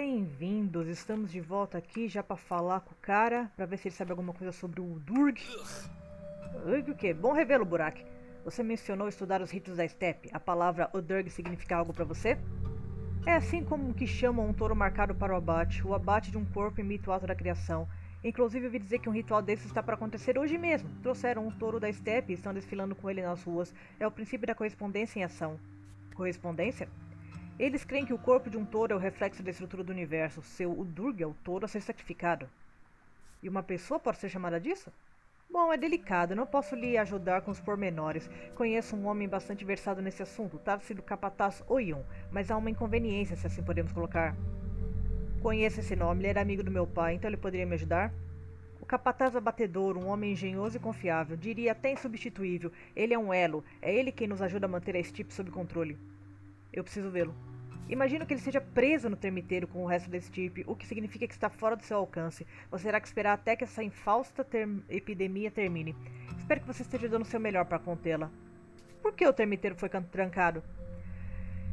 Bem-vindos, estamos de volta aqui já pra falar com o cara, pra ver se ele sabe alguma coisa sobre o Durg. Ugh, o que? Bom revê-lo, Burak. Você mencionou estudar os ritos da steppe. A palavra Udurg significa algo pra você? É assim como que chamam um touro marcado para o abate. O abate de um corpo imita o ato da criação. Inclusive, ouvi dizer que um ritual desse está para acontecer hoje mesmo. Trouxeram um touro da steppe e estão desfilando com ele nas ruas. É o princípio da correspondência em ação. Correspondência? Eles creem que o corpo de um touro é o reflexo da estrutura do universo. Seu Udurg é o touro a ser sacrificado. E uma pessoa pode ser chamada disso? Bom, é delicado, não posso lhe ajudar com os pormenores. Conheço um homem bastante versado nesse assunto, trata-se do capataz Oyun, mas há uma inconveniência, se assim podemos colocar. Conheço esse nome, ele era amigo do meu pai, então ele poderia me ajudar? O capataz abatedor, um homem engenhoso e confiável, diria até insubstituível. Ele é um elo, é ele quem nos ajuda a manter a Steep sob controle. Eu preciso vê-lo. Imagino que ele seja preso no termiteiro com o resto da Steep, o que significa que está fora do seu alcance. Você terá que esperar até que essa infausta epidemia termine. Espero que você esteja dando o seu melhor para contê-la. Por que o termiteiro foi trancado?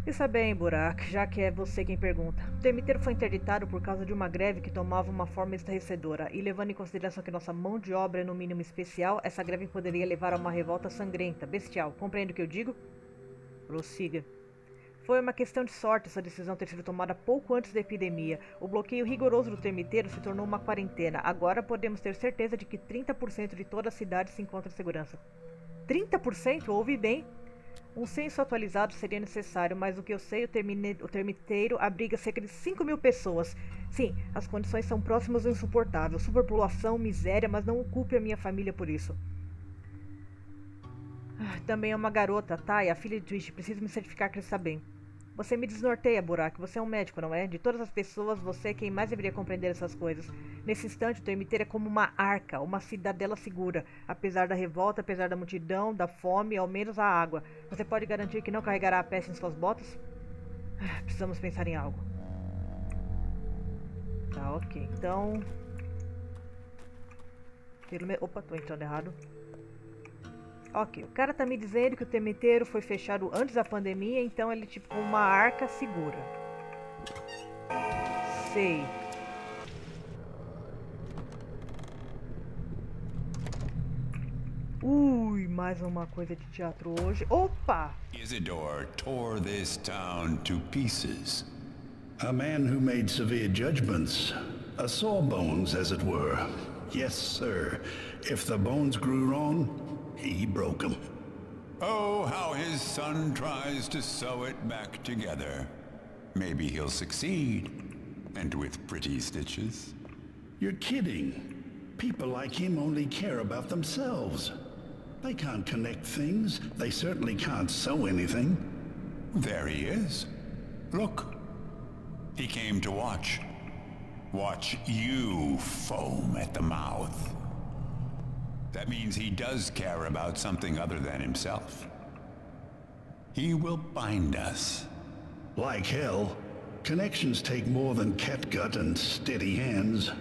Isso é bem, Burak, já que é você quem pergunta. O termiteiro foi interditado por causa de uma greve que tomava uma forma estarrecedora, e levando em consideração que nossa mão de obra é no mínimo especial, essa greve poderia levar a uma revolta sangrenta, bestial. Compreende o que eu digo? Prossiga. Foi uma questão de sorte essa decisão ter sido tomada pouco antes da epidemia. O bloqueio rigoroso do termiteiro se tornou uma quarentena. Agora podemos ter certeza de que 30% de toda a cidade se encontra em segurança. 30%? Ouvi bem. Um censo atualizado seria necessário, mas o que eu sei, o, o termiteiro abriga cerca de 5 mil pessoas. Sim, as condições são próximas ao insuportável. Superpopulação, miséria, mas não culpe a minha família por isso. Ah, também é uma garota, Taya, a filha de Twitch. Preciso me certificar que ele está bem. Você me desnorteia, Burak. Você é um médico, não é? De todas as pessoas, você é quem mais deveria compreender essas coisas. Nesse instante, o termiteiro é como uma arca, uma cidadela segura. Apesar da revolta, apesar da multidão, da fome, ao menos a água. Você pode garantir que não carregará a peste em suas botas? Ah, precisamos pensar em algo. Tá, ok. Então... Opa, tô entrando errado. Ok, o cara tá me dizendo que o termiteiro foi fechado antes da pandemia, então ele tipo uma arca segura. Sei. Ui, mais uma coisa de teatro hoje. Opa! Isidore tore this town to pieces. A man who made severe judgments. A sawbones, as it were. Yes, sir. If the bones grew wrong, he broke them. Oh, how his son tries to sew it back together. Maybe he'll succeed. And with pretty stitches. You're kidding. People like him only care about themselves. They can't connect things. They certainly can't sew anything. There he is. Look. He came to watch. Watch you foam at the mouth. That means he does care about something other than himself. He will bind us. Like hell. Connections take more than catgut and steady hands.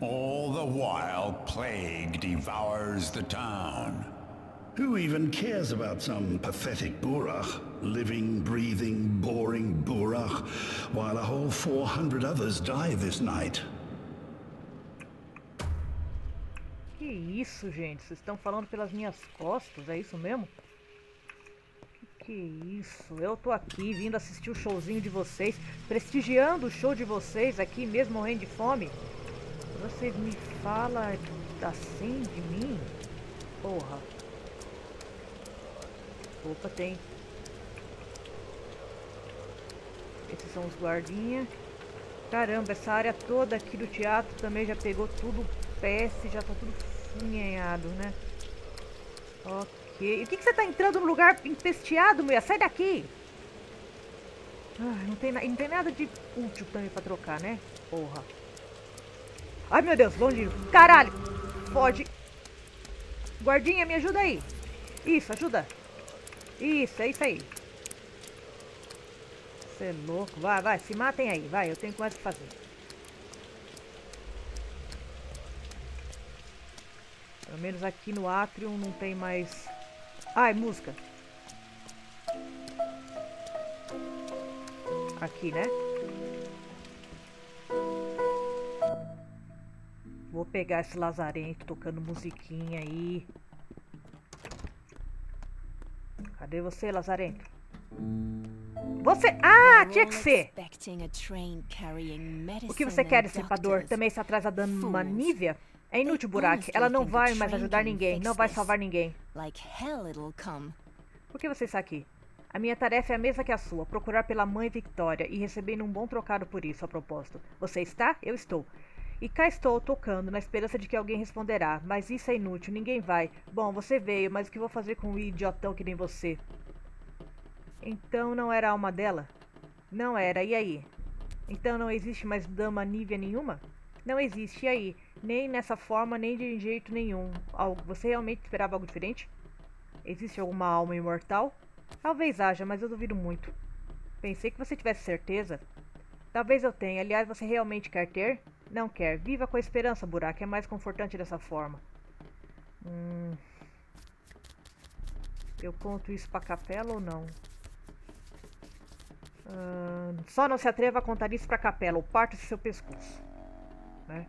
All the while, plague devours the town. Who even cares about some pathetic Burach? Living, breathing, boring Burach, while a whole 400 others die this night. Que isso, gente? Vocês estão falando pelas minhas costas, é isso mesmo? Que isso? Eu tô aqui vindo assistir o showzinho de vocês, prestigiando o show de vocês aqui mesmo morrendo de fome. Vocês me falam assim de mim? Porra. Opa, tem. Esses são os guardinhas. Caramba, essa área toda aqui do teatro também já pegou tudo PS, já tá tudo funhanhado, né? Ok. E o que, que você tá entrando no lugar empesteado, mulher? Sai daqui! Ah, não, tem, não tem nada de útil também pra trocar, né? Porra. Ai, meu Deus, longe. Caralho! Foge. Guardinha, me ajuda aí. Isso, ajuda. Isso, é isso aí. Você é louco. Vai, vai, se matem aí. Vai, eu tenho mais o que fazer. menos aqui no Atrium não tem mais... Ai, música! Aqui, né? Vou pegar esse lazarento tocando musiquinha aí. Cadê você, lazarento? Você... Ah, tinha que ser! O que você quer, dissipador? Também se atrasa dando uma nívea? É inútil, Burak. Ela não vai mais ajudar ninguém. Não vai salvar ninguém. Por que você está aqui? A minha tarefa é a mesma que a sua, procurar pela mãe Victoria e recebendo um bom trocado por isso, a propósito. Você está? Eu estou. E cá estou, tocando, na esperança de que alguém responderá. Mas isso é inútil, ninguém vai. Bom, você veio, mas o que vou fazer com um idiotão que nem você? Então não era a alma dela? Não era, e aí? Então não existe mais dama Nívia nenhuma? Não existe, e aí? Nem nessa forma, nem de jeito nenhum. Algo, você realmente esperava algo diferente? Existe alguma alma imortal? Talvez haja, mas eu duvido muito. Pensei que você tivesse certeza. Talvez eu tenha. Aliás, você realmente quer ter? Não quer. Viva com a esperança, Burak. É mais confortante dessa forma. Hum... Eu conto isso pra capela ou não? Uh, só não se atreva a contar isso pra capela ou parte seu pescoço. Né?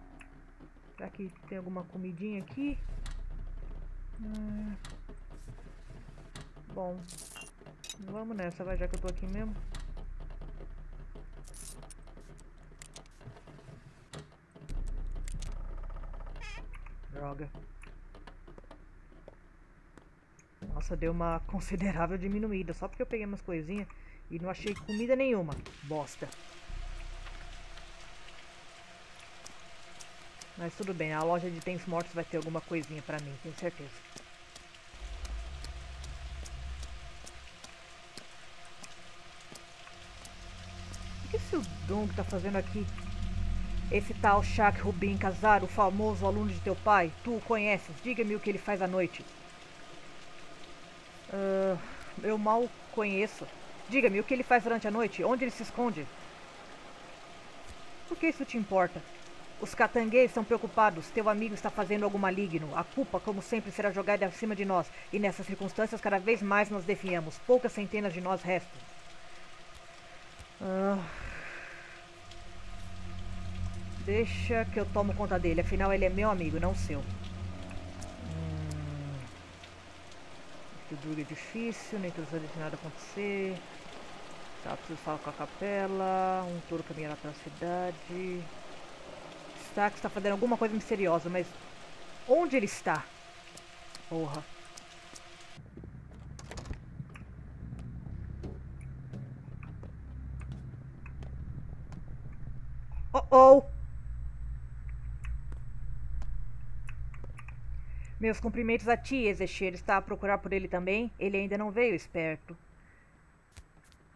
Será que tem alguma comidinha aqui? Hum... Bom, Vamos nessa, vai, já que eu tô aqui mesmo. Droga. Nossa, deu uma considerável diminuída. Só porque eu peguei umas coisinhas e não achei comida nenhuma. Bosta. Mas tudo bem, a loja de itens mortos vai ter alguma coisinha pra mim, tenho certeza. que esse Dong tá fazendo aqui? Esse tal Shaq Rubin Casar, o famoso aluno de teu pai, tu o conheces? Diga-me o que ele faz à noite. Uh, eu mal conheço. Diga-me o que ele faz durante a noite, onde ele se esconde. Por que isso te importa? Os catanguês estão preocupados. Teu amigo está fazendo algo maligno. A culpa, como sempre, será jogada acima de nós. E nessas circunstâncias, cada vez mais nos definhamos. Poucas centenas de nós restam. Uh, deixa que eu tomo conta dele. Afinal, ele é meu amigo, não seu. Hum, Durga é difícil, nem tudo de nada acontecer. Tá, preciso falar com a capela. Um touro caminhará pela cidade. Stax está fazendo alguma coisa misteriosa, mas onde ele está? Porra. Oh oh! Meus cumprimentos a ti, Ezechiel. Está a procurar por ele também? Ele ainda não veio, esperto.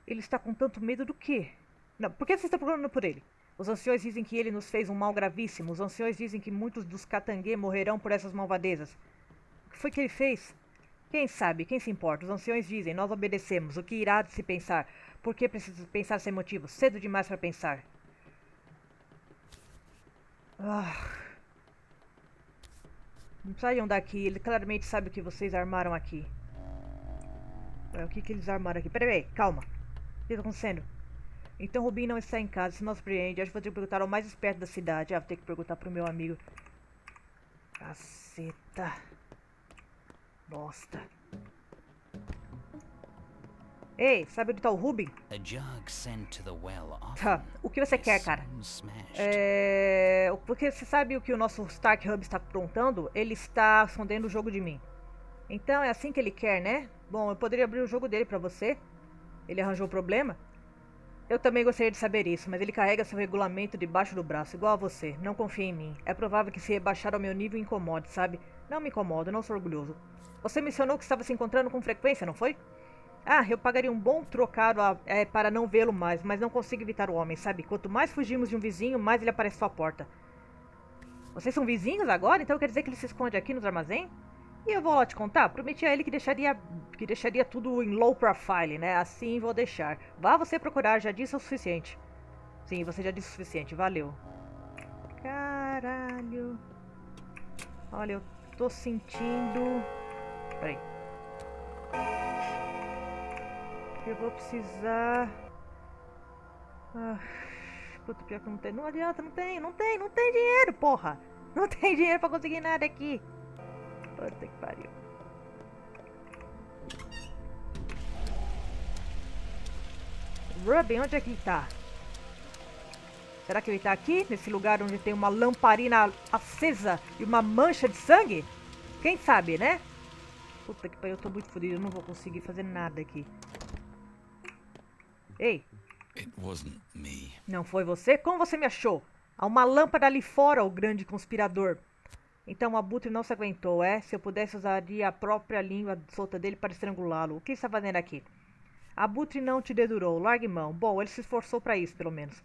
Ele está com tanto medo do quê? Não, por que você está procurando por ele? Os anciões dizem que ele nos fez um mal gravíssimo. Os anciões dizem que muitos dos Katangue morrerão por essas malvadezas. O que foi que ele fez? Quem sabe? Quem se importa? Os anciões dizem, nós obedecemos. O que irá de se pensar? Por que preciso pensar sem motivo? Cedo demais para pensar. Ah. Não saiam daqui, ele claramente sabe o que vocês armaram aqui. É, o que, que eles armaram aqui? Peraí, calma. O que está acontecendo? Então Rubim não está em casa, se não surpreende. Acho que vou ter que perguntar ao mais esperto da cidade. Ah, vou ter que perguntar pro meu amigo. Caceta. Bosta. Ei, sabe onde tá o Rubin? Tá, o que você quer, cara? É... Porque você sabe o que o nosso Stark Hub está aprontando? Ele está escondendo o jogo de mim. Então é assim que ele quer, né? Bom, eu poderia abrir o jogo dele pra você. Ele arranjou o problema? Eu também gostaria de saber isso, mas ele carrega seu regulamento debaixo do braço, igual a você. Não confie em mim. É provável que se rebaixar ao meu nível incomode, sabe? Não me incomoda, não sou orgulhoso. Você mencionou que estava se encontrando com frequência, não foi? Ah, eu pagaria um bom trocado a, é, para não vê-lo mais, mas não consigo evitar o homem, sabe? Quanto mais fugimos de um vizinho, mais ele aparece à sua porta. Vocês são vizinhos agora? Então quer dizer que ele se esconde aqui nos armazém? E eu vou lá te contar, prometi a ele que deixaria, que deixaria tudo em low profile, né? Assim vou deixar. Vá você procurar, já disse o suficiente. Sim, você já disse o suficiente, valeu. Caralho. Olha, eu tô sentindo... Peraí. Eu vou precisar... Ah, puta, pior que não tem. Não adianta, não tem, não tem, não tem dinheiro, porra. Não tem dinheiro pra conseguir nada aqui. Puta que pariu. Ruben, onde é que ele tá? Será que ele tá aqui? Nesse lugar onde tem uma lamparina acesa e uma mancha de sangue? Quem sabe, né? Puta que pariu, eu tô muito fodido. Eu não vou conseguir fazer nada aqui. Ei. Não foi você? Como você me achou? Há uma lâmpada ali fora, o grande conspirador. Então o abutre não se aguentou, é? Se eu pudesse, usaria a própria língua solta dele para estrangulá-lo. O que está fazendo aqui? Abutre não te dedurou. Largue mão. Bom, ele se esforçou para isso, pelo menos.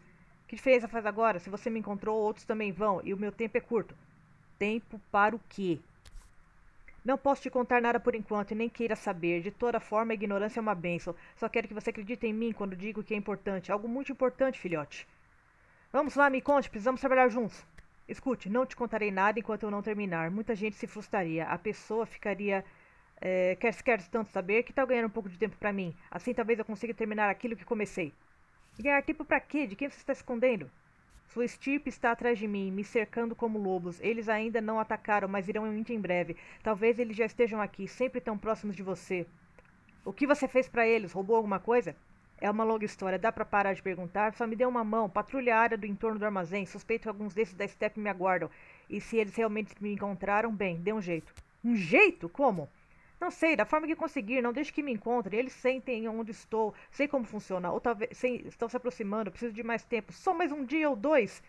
Que diferença faz agora? Se você me encontrou, outros também vão, e o meu tempo é curto. Tempo para o quê? Não posso te contar nada por enquanto e nem queira saber. De toda forma, a ignorância é uma bênção. Só quero que você acredite em mim quando digo que é importante. Algo muito importante, filhote. Vamos lá, me conte. Precisamos trabalhar juntos. Escute, não te contarei nada enquanto eu não terminar. Muita gente se frustraria. A pessoa ficaria... É, quer, quer tanto saber que tal ganhar um pouco de tempo para mim? Assim talvez eu consiga terminar aquilo que comecei. Ganhar tempo para quê? De quem você está escondendo? Sua estirpe está atrás de mim, me cercando como lobos. Eles ainda não atacaram, mas irão muito em breve. Talvez eles já estejam aqui, sempre tão próximos de você. O que você fez para eles? Roubou alguma coisa? É uma longa história, dá para parar de perguntar? Só me dê uma mão, patrulha a área do entorno do armazém. Suspeito que alguns desses da Step me aguardam. E se eles realmente me encontraram, bem, dê um jeito. Um jeito? Como? Não sei, da forma que conseguir, não deixe que me encontrem. Eles sentem onde estou, sei como funciona. Ou talvez estão se aproximando, preciso de mais tempo. Só mais um dia ou dois.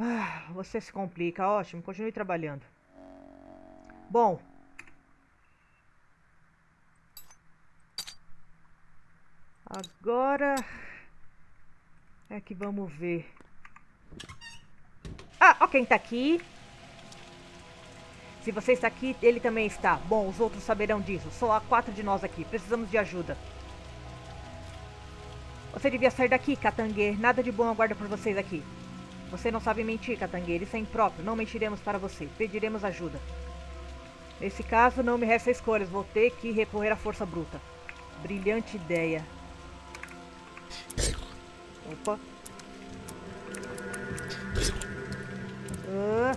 Ah, você se complica, ótimo, continue trabalhando. Bom. Agora é que vamos ver. Ah, ó quem tá aqui. Se você está aqui, ele também está. Bom, os outros saberão disso. Só há quatro de nós aqui. Precisamos de ajuda. Você devia sair daqui, Katangue. Nada de bom aguarda por vocês aqui. Você não sabe mentir, Katangue. Isso é impróprio. Não mentiremos para você. Pediremos ajuda. Nesse caso, não me resta escolhas. Vou ter que recorrer à força bruta. Brilhante ideia. Opa. Ah.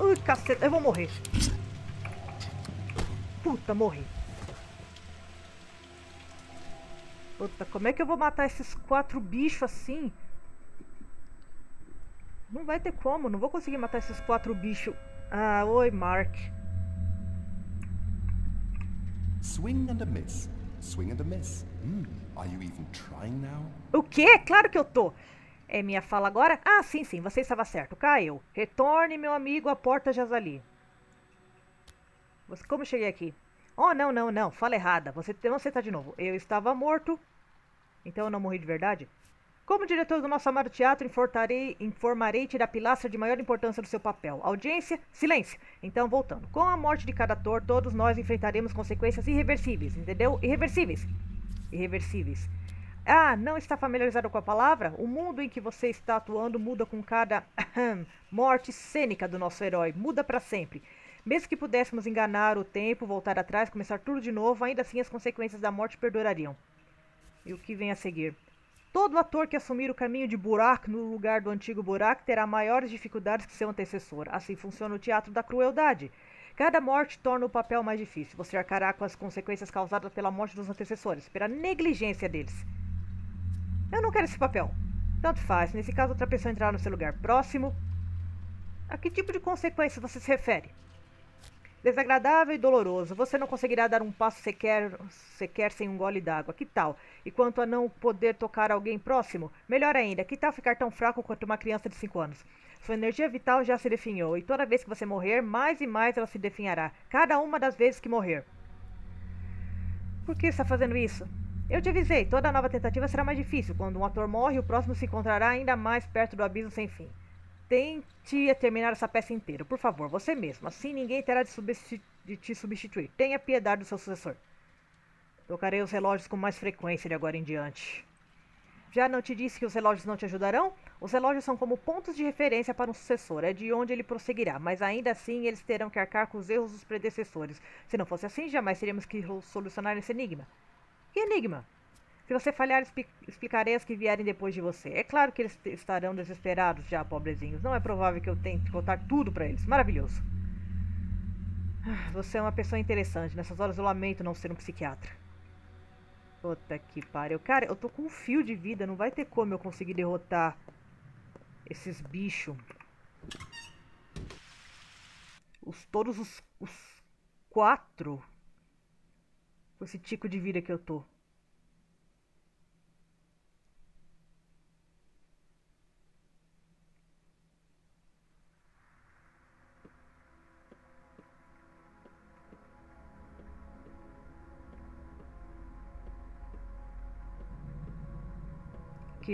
Ui, caceta, eu vou morrer. Puta, morri. Puta, como é que eu vou matar esses quatro bichos assim? Não vai ter como, não vou conseguir matar esses quatro bichos. Ah, oi, Mark. Swing and a miss. Swing and a miss. Hmm, are you even trying now? O quê? Claro que eu tô. É minha fala agora? Ah, sim, sim, você estava certo. Caiu. Retorne, meu amigo, à porta Jazali. Você, como cheguei aqui? Oh, não, não, não. Fala errada. Você, você está de novo. Eu estava morto. Então eu não morri de verdade? Como diretor do nosso amado teatro, informarei-te da pilastra de maior importância do seu papel. Audiência, silêncio. Então, voltando. Com a morte de cada ator, todos nós enfrentaremos consequências irreversíveis, entendeu? Irreversíveis. Irreversíveis. Ah, não está familiarizado com a palavra? O mundo em que você está atuando muda com cada morte cênica do nosso herói. Muda para sempre. Mesmo que pudéssemos enganar o tempo, voltar atrás, começar tudo de novo, ainda assim as consequências da morte perdurariam. E o que vem a seguir? Todo ator que assumir o caminho de Burak no lugar do antigo Burak terá maiores dificuldades que seu antecessor. Assim funciona o teatro da crueldade. Cada morte torna o papel mais difícil. Você arcará com as consequências causadas pela morte dos antecessores, pela negligência deles. Eu não quero esse papel. Tanto faz. Nesse caso, outra pessoa entrar no seu lugar próximo. A que tipo de consequência você se refere? Desagradável e doloroso. Você não conseguirá dar um passo sequer, sequer sem um gole d'água. Que tal? E quanto a não poder tocar alguém próximo? Melhor ainda, que tal ficar tão fraco quanto uma criança de 5 anos? Sua energia vital já se definhou, e toda vez que você morrer, mais e mais ela se definhará. Cada uma das vezes que morrer. Por que está fazendo isso? Eu te avisei, toda nova tentativa será mais difícil. Quando um ator morre, o próximo se encontrará ainda mais perto do abismo sem fim. Tente terminar essa peça inteira, por favor, você mesmo. Assim ninguém terá de, de te substituir. Tenha piedade do seu sucessor. Tocarei os relógios com mais frequência de agora em diante. Já não te disse que os relógios não te ajudarão? Os relógios são como pontos de referência para um sucessor, é de onde ele prosseguirá, mas ainda assim eles terão que arcar com os erros dos predecessores. Se não fosse assim, jamais teríamos que solucionar esse enigma. Que enigma? Se você falhar, explicarei as que vierem depois de você. É claro que eles estarão desesperados já, pobrezinhos. Não é provável que eu tente contar tudo para eles. Maravilhoso. Ah, você é uma pessoa interessante. Nessas horas eu lamento não ser um psiquiatra. Puta que pariu. Cara, eu tô com um fio de vida. Não vai ter como eu conseguir derrotar esses bichos. Os, todos os, os quatro. Com esse tico de vida que eu tô.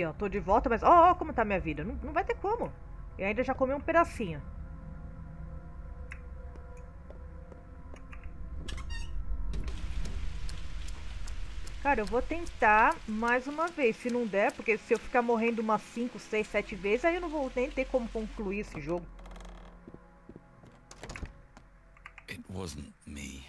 Aqui, ó. Tô de volta, mas... Ó, ó como tá minha vida. Não, não vai ter como. E ainda já comi um pedacinho. Cara, eu vou tentar mais uma vez. Se não der, porque se eu ficar morrendo umas 5, 6, 7 vezes, aí eu não vou nem ter como concluir esse jogo. It wasn't me.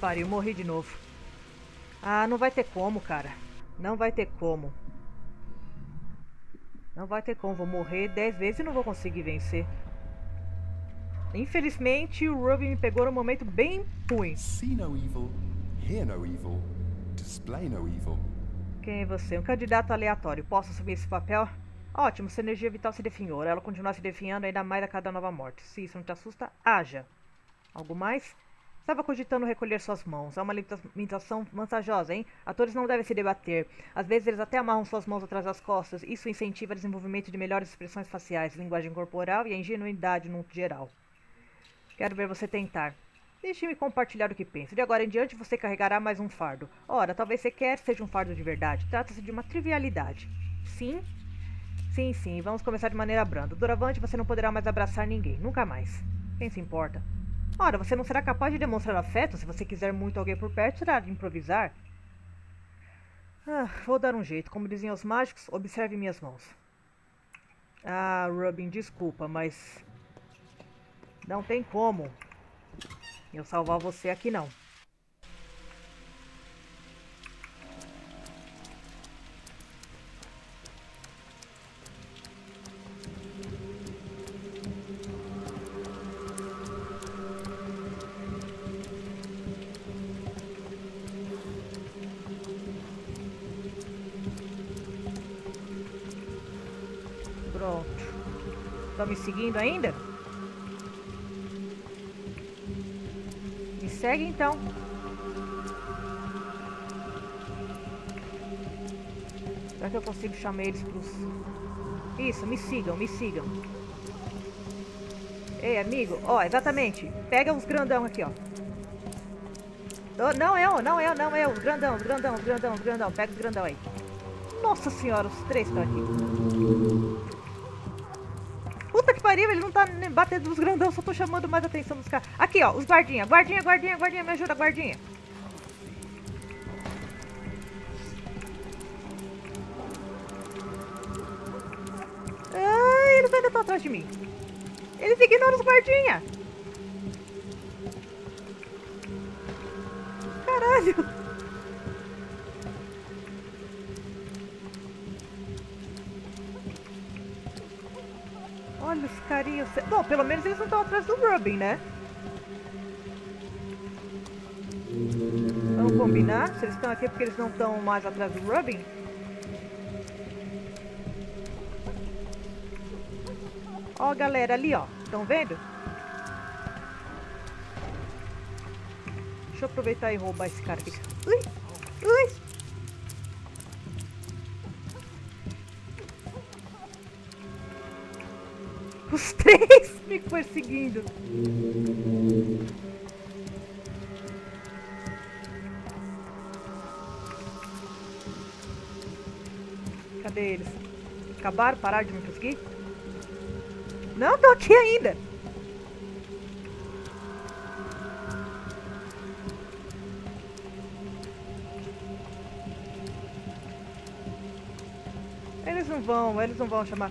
Pariu, morri de novo. Ah, não vai ter como, cara. Não vai ter como. Não vai ter como. Vou morrer 10 vezes e não vou conseguir vencer. Infelizmente, o Ruby me pegou num momento bem ruim. See no evil, hear no evil, display no evil. Quem é você? Um candidato aleatório. Posso assumir esse papel? Ótimo, sua energia vital se definhou. Ela continua se definhando ainda mais a cada nova morte. Se isso não te assusta, haja. Algo mais? Estava cogitando recolher suas mãos. É uma limitação vantajosa, hein? Atores não devem se debater. Às vezes eles até amarram suas mãos atrás das costas. Isso incentiva o desenvolvimento de melhores expressões faciais, linguagem corporal e a ingenuidade no geral. Quero ver você tentar. Deixe-me compartilhar o que penso. De agora em diante você carregará mais um fardo. Ora, talvez você quer seja um fardo de verdade. Trata-se de uma trivialidade. Sim? Sim, sim. Vamos começar de maneira branda. Doravante você não poderá mais abraçar ninguém. Nunca mais. Quem se importa? Ora, você não será capaz de demonstrar afeto se você quiser muito alguém por perto, será de improvisar. Ah, vou dar um jeito. Como diziam os mágicos, observe minhas mãos. Ah, Robin, desculpa, mas... Não tem como eu salvar você aqui, não. Estão me seguindo ainda? Me segue então. Será que eu consigo chamar eles pros... Isso, me sigam, me sigam. Ei, amigo. Ó, exatamente. Pega os grandão aqui, ó. Oh, não é eu, não é eu, não é eu. Os grandão, grandão, grandão, grandão. Pega os grandão aí. Nossa senhora, os três estão aqui. Pariu, ele não tá batendo nos grandão, só tô chamando mais atenção dos caras. Aqui, ó, os guardinha, guardinha, guardinha, guardinha, me ajuda, guardinha. Ai, eles ainda estão atrás de mim. Eles ignoram os guardinha. Atrás do Robin, né? Vamos combinar? Se eles estão aqui é porque eles não estão mais atrás do Robin? Ó, galera, ali, ó. Estão vendo? Deixa eu aproveitar e roubar esse cara aqui. Ui! Os perseguindo. Cadê eles? Acabaram? Pararam de me perseguir? Não, tô aqui ainda. Eles não vão, eles não vão chamar.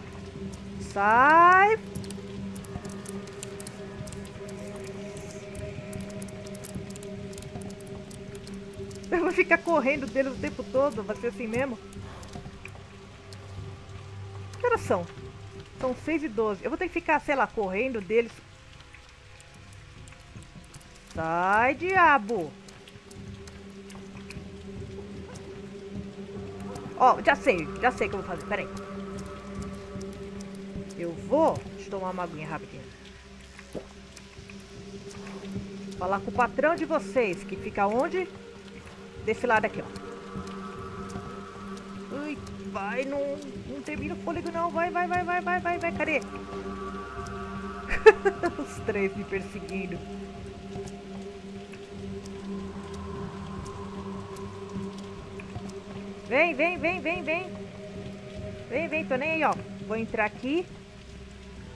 Sai! Vou ficar correndo deles o tempo todo, vai ser assim mesmo. Que horas são? São 6 e 12. Eu vou ter que ficar, sei lá, correndo deles. Sai, diabo! Ó, oh, já sei, já sei o que eu vou fazer. Pera aí. Eu vou... Deixa eu tomar uma aguinha rapidinho. Falar com o patrão de vocês, que fica onde? Desse lado aqui, ó. Ui, vai, não, não termina o fôlego não. Vai, vai, vai, vai, vai, vai, vai. Cadê? Os três me perseguindo. Vem, vem, vem, vem, vem. Vem, vem, tô nem aí, ó. Vou entrar aqui.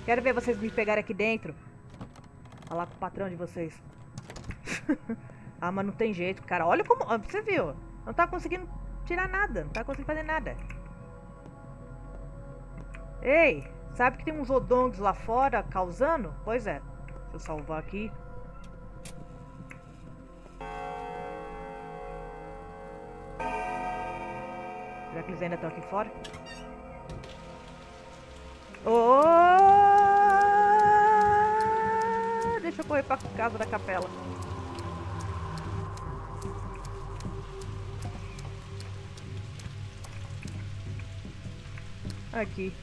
Quero ver vocês me pegarem aqui dentro. Falar com o patrão de vocês. ah, mas não tem jeito, cara. Olha como... Você viu? Não tá conseguindo tirar nada. Não tá conseguindo fazer nada. Ei, sabe que tem uns odongs lá fora causando? Pois é. Deixa eu salvar aqui. Será que eles ainda estão aqui fora? Oh! Deixa eu correr pra casa da capela. Aqui.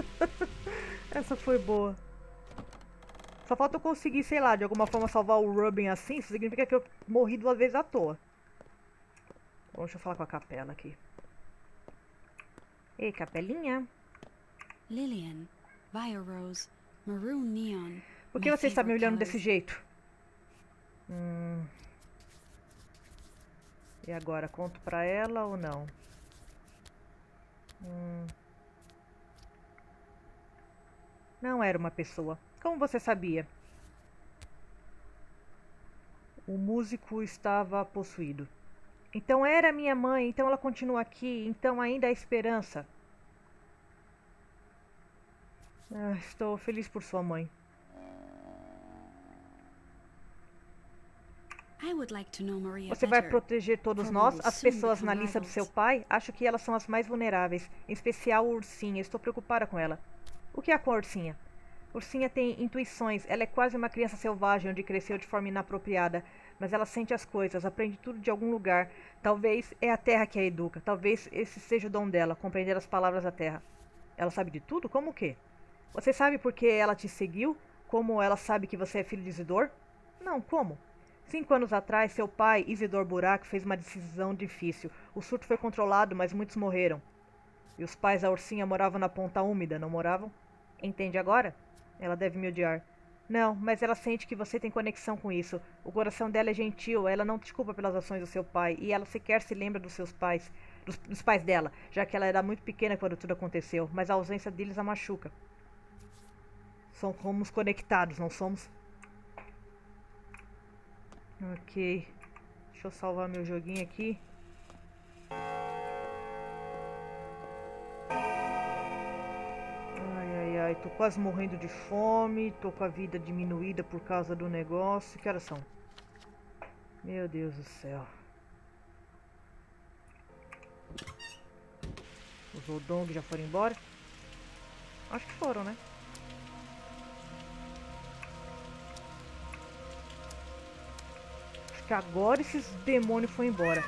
Essa foi boa. Só falta eu conseguir, sei lá, de alguma forma salvar o Robin assim. Isso significa que eu morri duas vezes à toa. Bom, deixa eu falar com a capela aqui. Ei, capelinha. Lillian, Rose, Maroon Neon. Por que você está me olhando desse jeito? Hum. E agora, conto pra ela ou não? Hum. Não era uma pessoa. Como você sabia? O músico estava possuído. Então era minha mãe, então ela continua aqui, então ainda há esperança. Ah, estou feliz por sua mãe. Você vai proteger todos nós, as pessoas na lista do seu pai? Acho que elas são as mais vulneráveis, em especial a ursinha. Estou preocupada com ela. O que é com a ursinha? Ursinha tem intuições, ela é quase uma criança selvagem onde cresceu de forma inapropriada, mas ela sente as coisas, aprende tudo de algum lugar. Talvez é a terra que a educa, talvez esse seja o dom dela, compreender as palavras da terra. Ela sabe de tudo? Como o quê? Você sabe por que ela te seguiu? Como ela sabe que você é filho de Isidor? Não, como? Cinco anos atrás, seu pai, Isidor Burak, fez uma decisão difícil. O surto foi controlado, mas muitos morreram. E os pais da ursinha moravam na ponta úmida, não moravam? Entende agora? Ela deve me odiar. Não, mas ela sente que você tem conexão com isso. O coração dela é gentil, ela não te culpa pelas ações do seu pai, e ela sequer se lembra dos seus pais, dos, dos pais dela, já que ela era muito pequena quando tudo aconteceu, mas a ausência deles a machuca. Somos conectados, não somos? Ok. Deixa eu salvar meu joguinho aqui. Ai, tô quase morrendo de fome, tô com a vida diminuída por causa do negócio. Que horas são? Meu Deus do céu. Os Odong já foram embora? Acho que foram, né? Acho que agora esses demônios foram embora.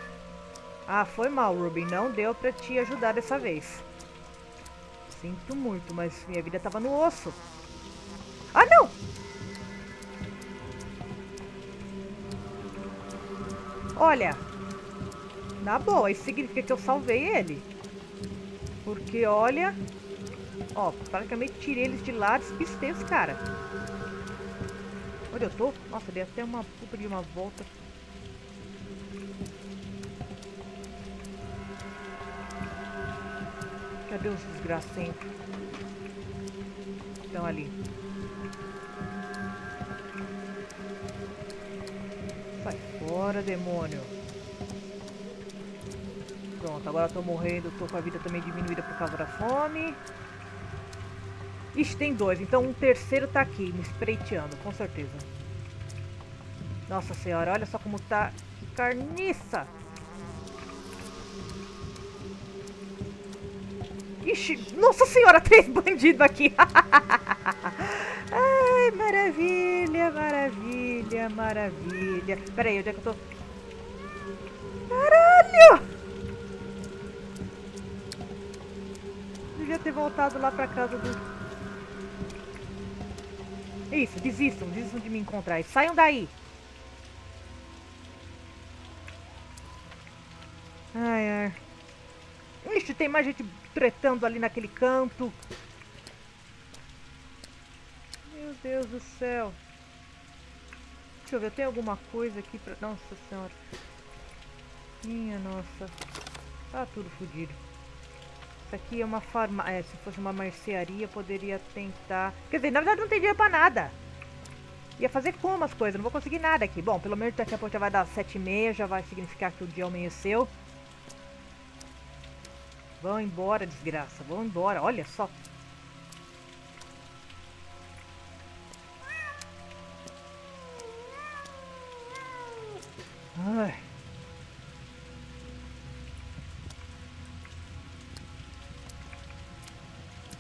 Ah, foi mal, Ruby. Não deu pra te ajudar dessa vez. Sinto muito, mas minha vida tava no osso. Ah, não! Olha, na boa, isso significa que eu salvei ele. Porque, olha, Ó, praticamente tirei eles de lá, despistei os cara. Onde eu tô? Nossa, dei até uma puta de uma volta. Cadê os desgracentos? Estão ali. Sai fora, demônio. Pronto, agora tô morrendo, tô com a vida também diminuída por causa da fome. Ixi, tem dois, então um terceiro tá aqui, me espreiteando, com certeza. Nossa senhora, olha só como tá. Que carniça! Ixi, nossa senhora, três bandidos aqui! Ai, maravilha, maravilha, maravilha. Pera aí, onde é que eu tô? Caralho! Devia ter voltado lá pra casa do... Isso, desistam, desistam de me encontrar. Saiam daí! Ai, ai. Ixi, tem mais gente tretando ali naquele canto. Meu Deus do céu. Deixa eu ver, tem alguma coisa aqui pra... Nossa senhora. Minha nossa. Tá tudo fodido. Isso aqui é uma farmácia. É, se fosse uma mercearia, poderia tentar... Quer dizer, na verdade não tem dinheiro pra nada. Ia fazer como as coisas? Não vou conseguir nada aqui. Bom, pelo menos daqui a pouco já vai dar sete e meia. Já vai significar que o dia amanheceu. Vão embora, desgraça. Vão embora. Olha só. Ai.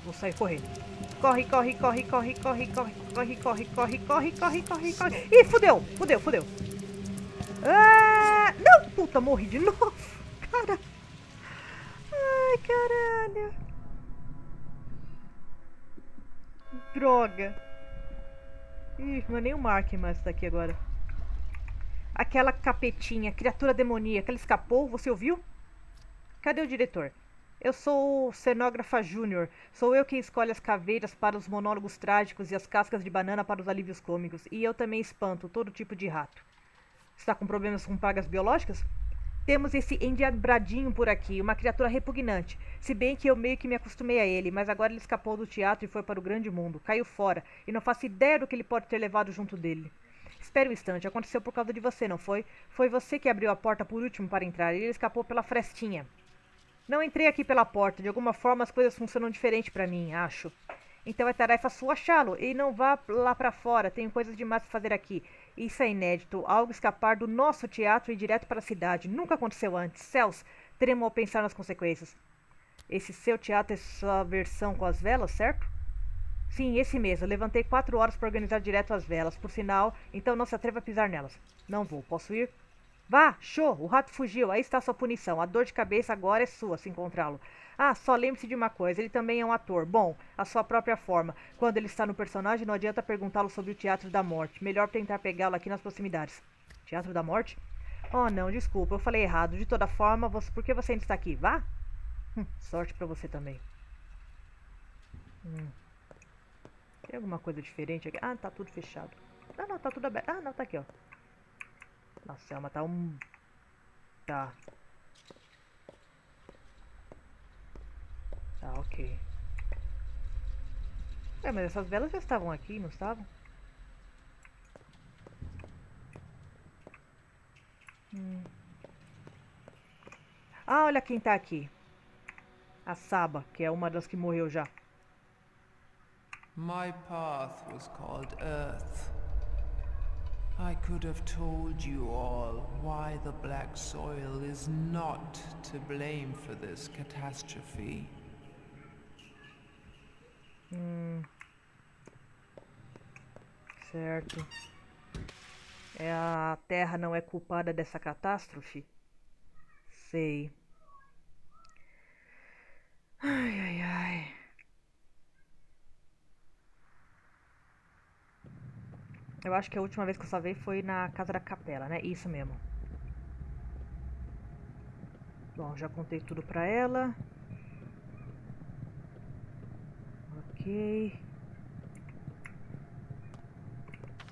Vou sair correndo. Corre, corre, corre, corre, corre, corre, corre, corre, corre, corre, corre, corre, corre. Ih, fudeu, fudeu, fudeu. Ah, não, puta, morri de novo. Caralho. Droga. Ih, mas nem o Mark mais tá aqui agora. Aquela capetinha, criatura demoníaca, ela escapou, você ouviu? Cadê o diretor? Eu sou cenógrafa júnior. Sou eu quem escolhe as caveiras para os monólogos trágicos e as cascas de banana para os alívios cômicos. E eu também espanto todo tipo de rato. Está com problemas com pragas biológicas? Temos esse endiabradinho por aqui, uma criatura repugnante. Se bem que eu meio que me acostumei a ele, mas agora ele escapou do teatro e foi para o grande mundo. Caiu fora, e não faço ideia do que ele pode ter levado junto dele. Espere um instante, aconteceu por causa de você, não foi? Foi você que abriu a porta por último para entrar, e ele escapou pela frestinha. Não entrei aqui pela porta, de alguma forma as coisas funcionam diferente para mim, acho. Então é tarefa sua achá-lo, e não vá lá para fora, tenho coisas demais para fazer aqui. Isso é inédito. Algo escapar do nosso teatro e direto para a cidade. Nunca aconteceu antes. Céus, tremo ao pensar nas consequências. Esse seu teatro é sua versão com as velas, certo? Sim, esse mesmo. levantei quatro horas para organizar direto as velas. Por sinal, então não se atreva a pisar nelas. Não vou. Posso ir? Vá, show! O rato fugiu. Aí está sua punição. A dor de cabeça agora é sua se encontrá-lo. Ah, só lembre-se de uma coisa, ele também é um ator. Bom, a sua própria forma. Quando ele está no personagem, não adianta perguntá-lo sobre o Teatro da Morte. Melhor tentar pegá-lo aqui nas proximidades. Teatro da Morte? Oh, não, desculpa, eu falei errado. De toda forma, você, por que você ainda está aqui? Vá? Hum, sorte pra você também. Hum. Tem alguma coisa diferente aqui? Ah, tá tudo fechado. Ah, não, tá tudo aberto. Ah, não, tá aqui, ó. Nossa, uma tá um... Tá. Tá, ok. É, mas essas velas já estavam aqui, não estavam? Hum. Ah, olha quem tá aqui. A Saba, que é uma das que morreu já. My path was called Earth. I could have told you all why the black soil is not to blame for this catastrophe. Hum. Certo. É a Terra não é culpada dessa catástrofe? Sei. Ai, ai, ai. Eu acho que a última vez que eu salvei foi na casa da capela, né? Isso mesmo. Bom, já contei tudo pra ela. Ok.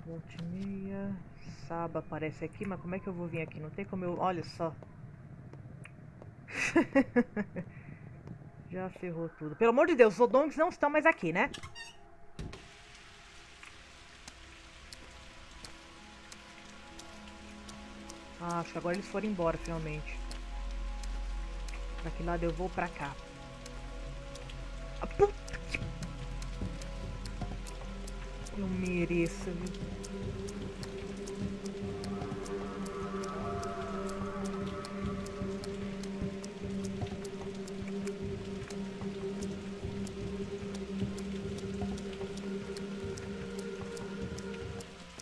Voltmeia. Saba aparece aqui, mas como é que eu vou vir aqui? Não tem como eu... Olha só. Já ferrou tudo. Pelo amor de Deus, os Odongs não estão mais aqui, né? Ah, acho que agora eles foram embora, finalmente. Pra que lado eu vou? Pra cá. Ah, puta Não mereço, viu?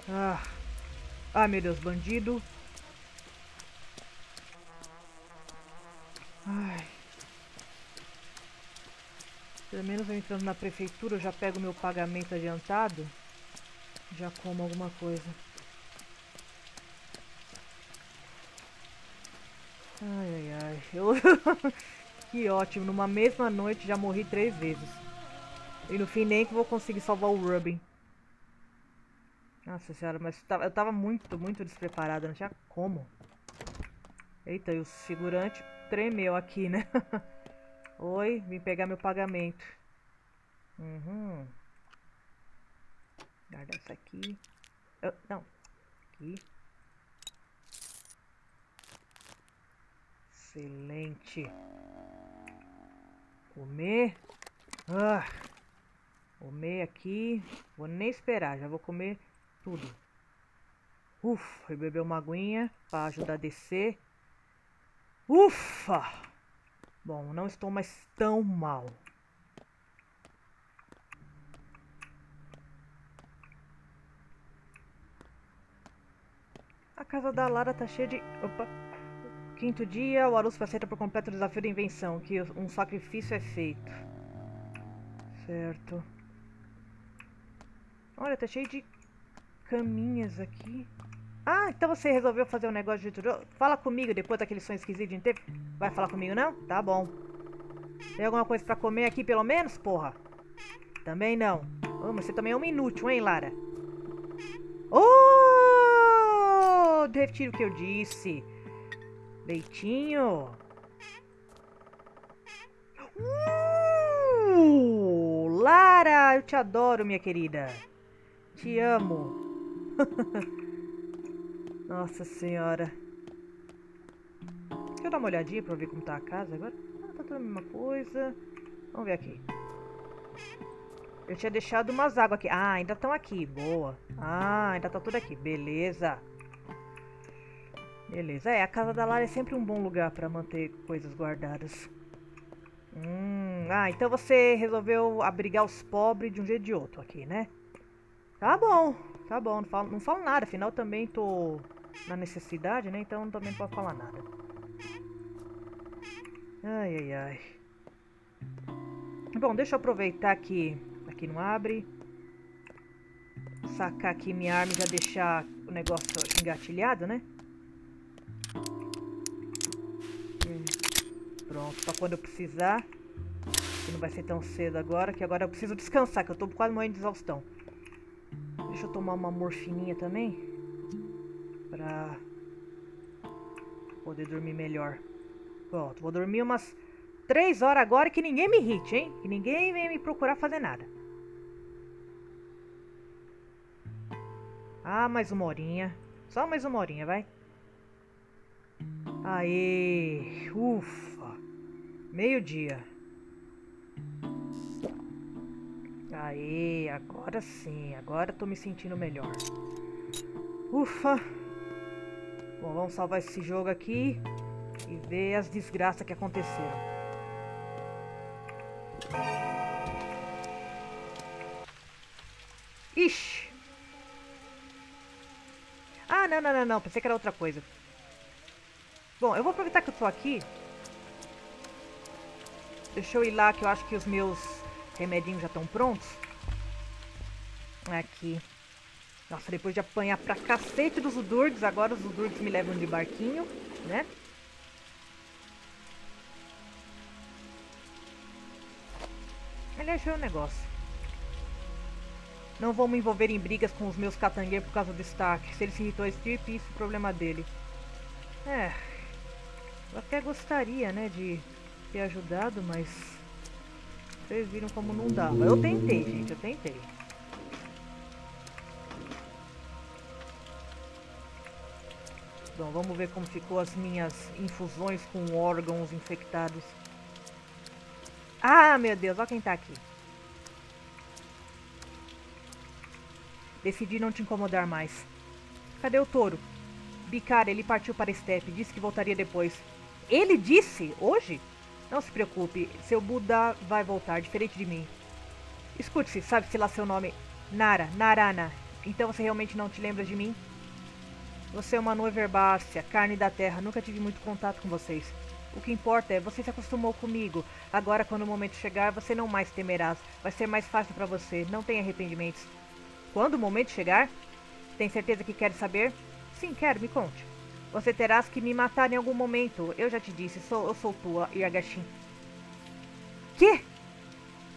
Ah. ah, meu Deus, bandido. Ai. Pelo menos eu entrando na prefeitura, eu já pego meu pagamento adiantado. Já como alguma coisa. Ai, ai, ai. Eu... que ótimo. Numa mesma noite já morri três vezes. E no fim nem que vou conseguir salvar o Rubin. Nossa senhora, mas eu tava muito, muito despreparada. Não tinha como. Eita, e o figurante tremeu aqui, né? Oi, vim pegar meu pagamento. Uhum. Guardar isso aqui. Oh, não. Aqui. Excelente. Comer. Ah. Comer aqui. Vou nem esperar, já vou comer tudo. Ufa, beber uma aguinha para ajudar a descer. Ufa! Bom, não estou mais tão mal. A casa da Lara tá cheia de... Opa! Quinto dia, o Arus aceita por completo o desafio da invenção, que um sacrifício é feito. Certo. Olha, tá cheio de caminhas aqui. Ah, então você resolveu fazer um negócio de tudo. Fala comigo depois daquele sonho esquisito de teve. Vai falar comigo não? Tá bom. Tem alguma coisa pra comer aqui pelo menos, porra? Também não. Oh, você também é um inútil, hein, Lara? Oh! Retiro o que eu disse. Leitinho. Uh! Lara, eu te adoro, minha querida. Te amo. Nossa senhora. Deixa eu dar uma olhadinha pra ver como tá a casa agora. Ah, tá tudo a mesma coisa. Vamos ver aqui. Eu tinha deixado umas águas aqui. Ah, ainda estão aqui. Boa. Ah, ainda tá tudo aqui. Beleza. Beleza. É, a casa da Lara é sempre um bom lugar pra manter coisas guardadas. Hum, ah, então você resolveu abrigar os pobres de um jeito de outro aqui, né? Tá bom. Tá bom, não falo, não falo nada, afinal também tô na necessidade, né? Então também não posso falar nada. Ai, ai, ai. Bom, deixa eu aproveitar que aqui não abre. Sacar aqui minha arma e já deixar o negócio engatilhado, né? Pronto, pra quando eu precisar. Que não vai ser tão cedo agora, que agora eu preciso descansar, que eu tô quase morrendo de exaustão. Deixa eu tomar uma morfininha também. Pra poder dormir melhor. Pronto, vou dormir umas 3 horas agora que ninguém me irrite, hein? Que ninguém venha me procurar fazer nada. Ah, mais uma horinha. Só mais uma horinha, vai. Aê! Ufa! Meio-dia. Aê, agora sim. Agora tô me sentindo melhor. Ufa! Bom, vamos salvar esse jogo aqui e ver as desgraças que aconteceram. Ixi! Ah, não, não, não, não. Pensei que era outra coisa. Bom, eu vou aproveitar que eu tô aqui. Deixa eu ir lá, que eu acho que os meus remedinhos já estão prontos. Aqui. Nossa, depois de apanhar pra cacete dos Udurgs, agora os Udurgs me levam de barquinho, né? Aliás, eu um negócio. Não vou me envolver em brigas com os meus catangueiros por causa do Stark. Se ele se irritou a Strip, isso é problema dele. É. Eu até gostaria, né, de ter ajudado, mas... Vocês viram como não dava. Eu tentei, gente, eu tentei. Bom, vamos ver como ficou as minhas infusões com órgãos infectados. Ah, meu Deus, olha quem tá aqui. Decidi não te incomodar mais. Cadê o touro? Bicar, ele partiu para a Steppe, disse que voltaria depois. Ele disse? Hoje? Não se preocupe, seu Buda vai voltar, diferente de mim. Escute-se, sabe-se lá seu nome? Nara, Narana. Então você realmente não te lembra de mim? Você é uma noiva herbácea, carne da terra, nunca tive muito contato com vocês. O que importa é, você se acostumou comigo. Agora, quando o momento chegar, você não mais temerás. Vai ser mais fácil para você, não tem arrependimentos. Quando o momento chegar? Tem certeza que quer saber? Sim, quero, me conte. Você terás que me matar em algum momento. Eu já te disse, sou, eu sou tua, Yagashin. Que?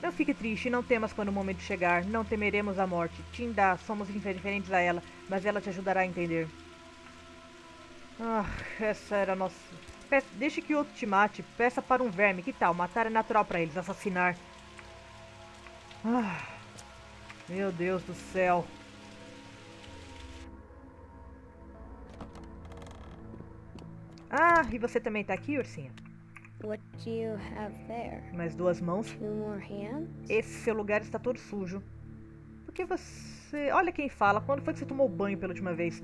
Não fique triste, não temas quando o momento chegar. Não temeremos a morte. Tinda, somos indiferentes a ela, mas ela te ajudará a entender. Ah, essa era a nossa... Peça, deixe que outro te mate. Peça para um verme. Que tal? Matar é natural para eles. Assassinar. Ah, meu Deus do céu. Ah, e você também tá aqui, ursinha? What do you have there? Mais duas mãos. Two more hands? Esse seu lugar está todo sujo. Por que você... Olha quem fala. Quando foi que você tomou banho pela última vez?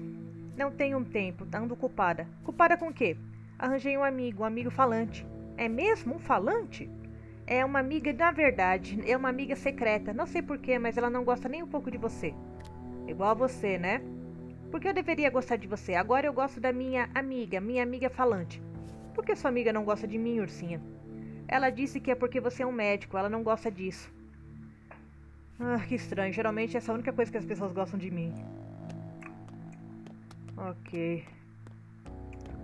Não tenho um tempo, ando culpada. Culpada com o quê? Arranjei um amigo, um amigo falante. É mesmo um falante? É uma amiga, na verdade, é uma amiga secreta. Não sei porquê, mas ela não gosta nem um pouco de você. Igual a você, né? Por que eu deveria gostar de você? Agora eu gosto da minha amiga, minha amiga falante. Por que sua amiga não gosta de mim, ursinha? Ela disse que é porque você é um médico, ela não gosta disso. Ah, que estranho. Geralmente essa é a única coisa que as pessoas gostam de mim. Ok.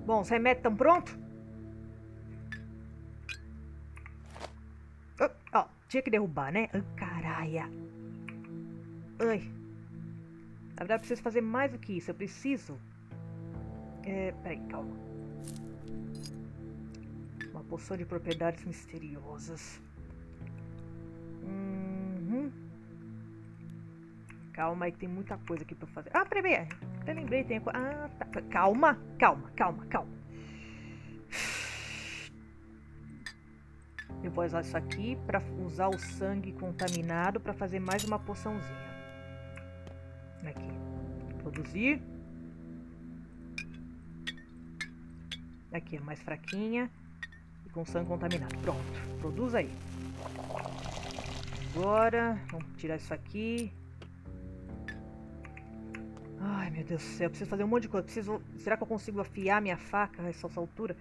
Bom, os remédios estão prontos? Oh, oh, tinha que derrubar, né? Oh, caralho. Ai. Na verdade, eu preciso fazer mais do que isso. Eu preciso... É... Peraí, calma. Uma poção de propriedades misteriosas. Uhum. Calma aí, tem muita coisa aqui pra fazer. Ah, peraí, até lembrei, tem... Ah, tá. Calma, calma, calma, calma. Eu vou usar isso aqui pra usar o sangue contaminado pra fazer mais uma poçãozinha. Aqui. Produzir. Aqui é mais fraquinha. E com sangue contaminado. Pronto. Produz aí. Agora, vamos tirar isso aqui. Ai, meu Deus do céu, eu preciso fazer um monte de coisa. Preciso... Será que eu consigo afiar minha faca a essa altura?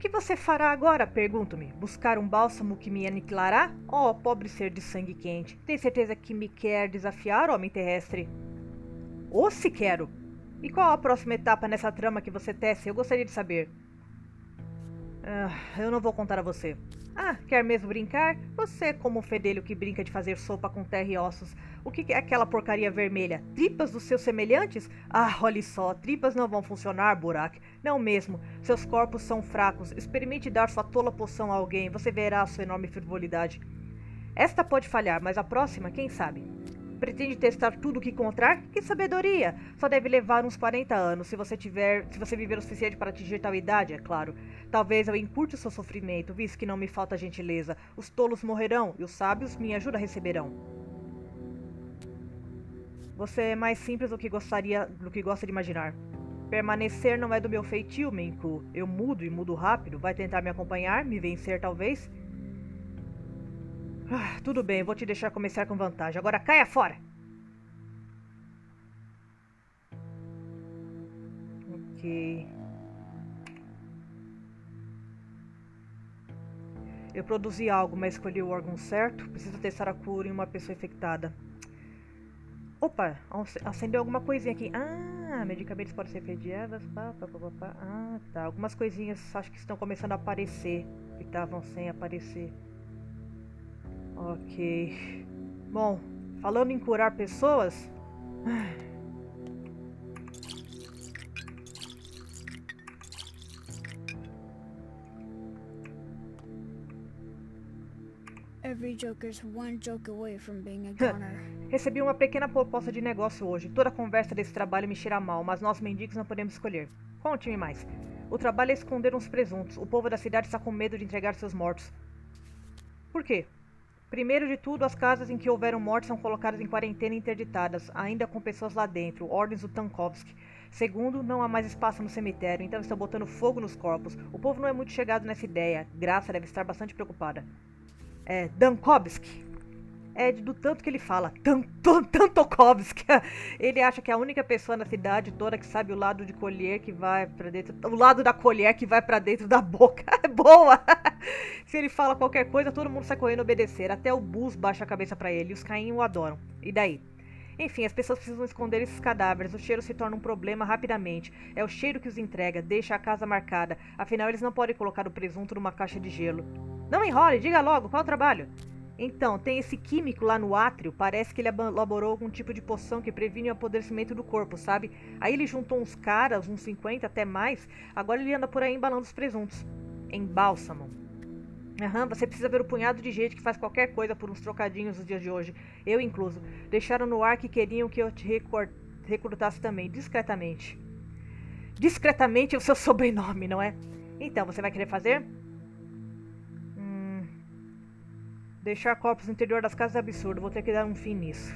Que você fará agora? Pergunto-me. Buscar um bálsamo que me aniquilará? Oh, pobre ser de sangue quente. Tem certeza que me quer desafiar, homem terrestre? Ou se quero. E qual a próxima etapa nessa trama que você tece? Eu gostaria de saber. Ah, eu não vou contar a você. Ah, quer mesmo brincar? Você como um fedelho que brinca de fazer sopa com terra e ossos. O que é aquela porcaria vermelha? Tripas dos seus semelhantes? Ah, olhe só, tripas não vão funcionar, Burak. Não mesmo. Seus corpos são fracos. Experimente dar sua tola poção a alguém. Você verá a sua enorme frivolidade. Esta pode falhar, mas a próxima, quem sabe? Pretende testar tudo o que encontrar? Que sabedoria! Só deve levar uns 40 anos, se você tiver, se você viver o suficiente para atingir tal idade, é claro. Talvez eu encurte o seu sofrimento, visto que não me falta gentileza. Os tolos morrerão e os sábios minha ajuda receberão. Você é mais simples do que gostaria, do que gosta de imaginar. Permanecer não é do meu feitio, Menku. Eu mudo e mudo rápido. Vai tentar me acompanhar, me vencer talvez? Ah, tudo bem, vou te deixar começar com vantagem. Agora caia fora! Ok. Eu produzi algo, mas escolhi o órgão certo. Preciso testar a cura em uma pessoa infectada. Opa, acendeu alguma coisinha aqui. Ah, medicamentos podem ser feitos Ah, tá. Algumas coisinhas acho que estão começando a aparecer. Que estavam sem aparecer. Ok. Bom, falando em curar pessoas. Every joker's one joke away from being a goner. Recebi uma pequena proposta de negócio hoje. Toda a conversa desse trabalho me cheira mal, mas nós mendigos não podemos escolher. Conte-me mais. O trabalho é esconder uns presuntos. O povo da cidade está com medo de entregar seus mortos. Por quê? Primeiro de tudo, as casas em que houveram mortes são colocadas em quarentena e interditadas, ainda com pessoas lá dentro, ordens do Tankovsky. Segundo, não há mais espaço no cemitério, então estão botando fogo nos corpos. O povo não é muito chegado nessa ideia. Graça deve estar bastante preocupada é, Dankovsky. É do tanto que ele fala, Tantokovsky. Ele acha que é a única pessoa na cidade toda que sabe o lado de colher que vai para dentro, o lado da colher que vai para dentro da boca. É boa. Se ele fala qualquer coisa, todo mundo sai correndo obedecer. Até o Bus baixa a cabeça para ele. E os Caim o adoram. E daí? Enfim, as pessoas precisam esconder esses cadáveres. O cheiro se torna um problema rapidamente. É o cheiro que os entrega, deixa a casa marcada. Afinal, eles não podem colocar o presunto numa caixa de gelo. Não enrole, diga logo, qual o trabalho? Então, tem esse químico lá no átrio, parece que ele elaborou algum tipo de poção que previne o apodrecimento do corpo, sabe? Aí ele juntou uns caras, uns 50 até mais, agora ele anda por aí embalando os presuntos. Em bálsamo. Aham, você precisa ver o punhado de gente que faz qualquer coisa por uns trocadinhos nos dias de hoje. Eu incluso. Deixaram no ar que queriam que eu te recrutasse também, discretamente. Discretamente é o seu sobrenome, não é? Então, você vai querer fazer? Deixar corpos no interior das casas é absurdo. Vou ter que dar um fim nisso.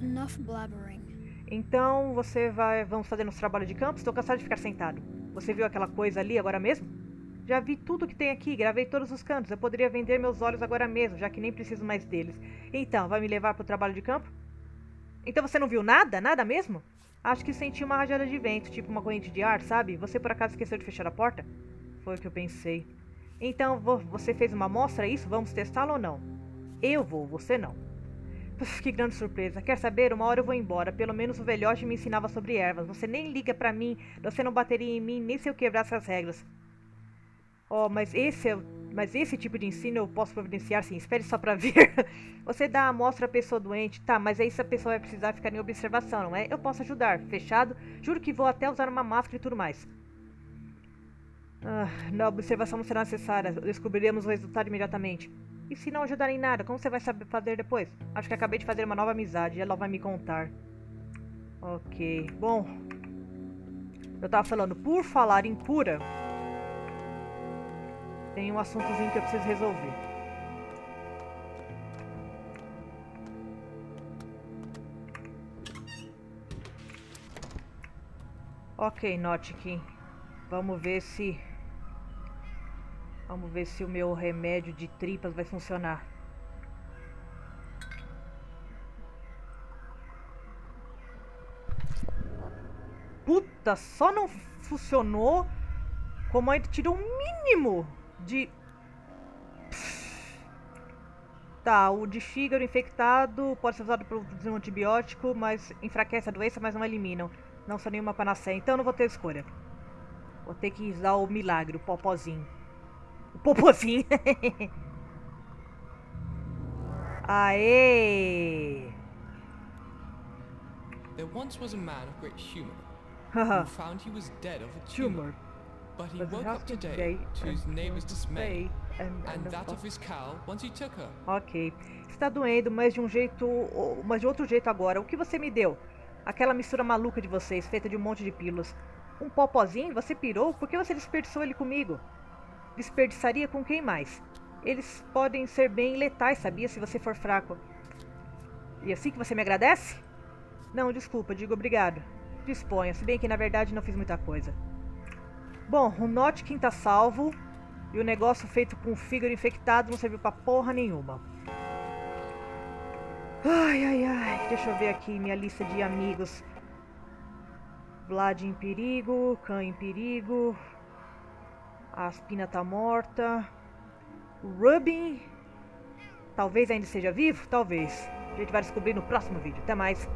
Enough blabbering. Então, você vai... Vamos fazer nosso trabalho de campo? Estou cansado de ficar sentado. Você viu aquela coisa ali agora mesmo? Já vi tudo que tem aqui, gravei todos os cantos. Eu poderia vender meus olhos agora mesmo, já que nem preciso mais deles. Então, vai me levar para o trabalho de campo? Então você não viu nada? Nada mesmo? Acho que senti uma rajada de vento, tipo uma corrente de ar, sabe? Você por acaso esqueceu de fechar a porta? Foi o que eu pensei. Então, você fez uma amostra, é isso? Vamos testá-lo ou não? Eu vou, você não. Que grande surpresa. Quer saber? Uma hora eu vou embora. Pelo menos o velhote me ensinava sobre ervas. Você nem liga pra mim. Você não bateria em mim nem se eu quebrasse as regras. Oh, mas esse, é, mas esse tipo de ensino eu posso providenciar sim. Espere só pra ver. Você dá a amostra à pessoa doente. Tá, mas aí se a pessoa vai precisar ficar em observação, não é? Eu posso ajudar. Fechado? Juro que vou até usar uma máscara e tudo mais. Ah, na observação não será necessária. Descobriremos o resultado imediatamente. E se não ajudar em nada, como você vai saber fazer depois? Acho que acabei de fazer uma nova amizade. Ela vai me contar. Ok. Bom. Eu tava falando, por falar em cura... Tem um assuntozinho que eu preciso resolver. Ok, Notkin. Vamos ver se... Vamos ver se o meu remédio de tripas vai funcionar. Puta, só não funcionou como ele tirou um mínimo de... Tá, o de fígado infectado pode ser usado para um antibiótico, mas enfraquece a doença, mas não elimina. Não são nenhuma panaceia, então não vou ter escolha. Vou ter que usar o milagre, o popozinho. Popozinho. Aê! There once was a man of great humor who found he was dead of a tumor. But he woke up today to his neighbor's dismay and that of his cow once he took her. Ok. Está doendo, mas de um jeito, mas de outro jeito agora. O que você me deu? Aquela mistura maluca de vocês, feita de um monte de pílulas. Um popozinho? Você pirou? Por que você desperdiçou ele comigo? Desperdiçaria com quem mais? Eles podem ser bem letais, sabia? Se você for fraco. E assim que você me agradece? Não, desculpa, digo obrigado. Disponha, se bem que na verdade não fiz muita coisa. Bom, o Notkin tá salvo. E o negócio feito com o fígado infectado não serviu pra porra nenhuma. Ai, ai, ai. Deixa eu ver aqui minha lista de amigos. Vlad em perigo, Khan em perigo. A Aspina tá morta. Rubin talvez ainda esteja vivo? Talvez. A gente vai descobrir no próximo vídeo. Até mais.